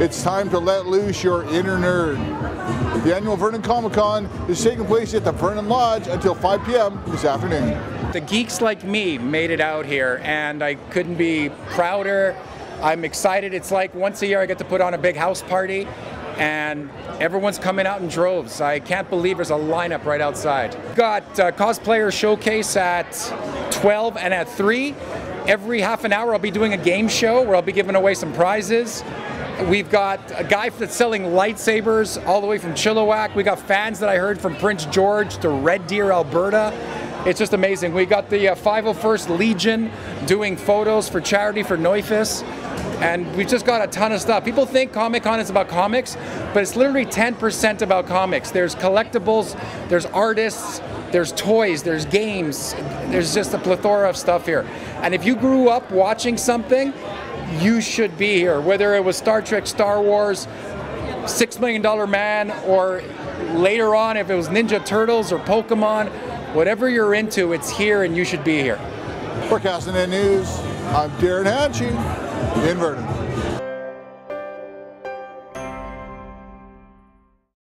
It's time to let loose your inner nerd. The annual Vernon Comic Con is taking place at the Vernon Lodge until 5 p.m. this afternoon. The geeks like me made it out here, and I couldn't be prouder. I'm excited. It's like once a year I get to put on a big house party, and everyone's coming out in droves. I can't believe there's a lineup right outside. Got uh, cosplayer showcase at 12 and at 3. Every half an hour I'll be doing a game show where I'll be giving away some prizes. We've got a guy that's selling lightsabers all the way from Chilliwack. We got fans that I heard from Prince George to Red Deer, Alberta. It's just amazing. We got the uh, 501st Legion doing photos for charity for Neufus. And we've just got a ton of stuff. People think Comic Con is about comics, but it's literally 10% about comics. There's collectibles, there's artists, there's toys, there's games, there's just a plethora of stuff here. And if you grew up watching something, you should be here. Whether it was Star Trek, Star Wars, Six Million Dollar Man, or later on if it was Ninja Turtles or Pokemon, whatever you're into, it's here and you should be here. For Castanet News, I'm Darren Handschuh in Vernon.